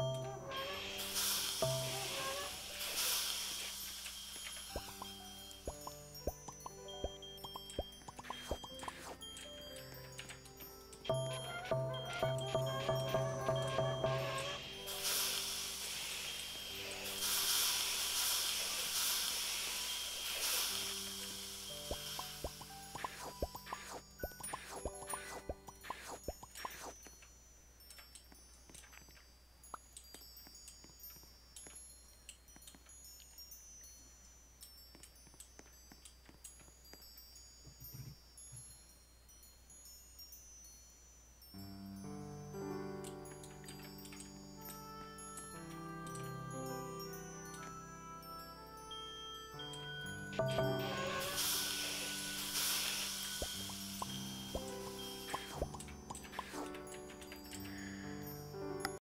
You Música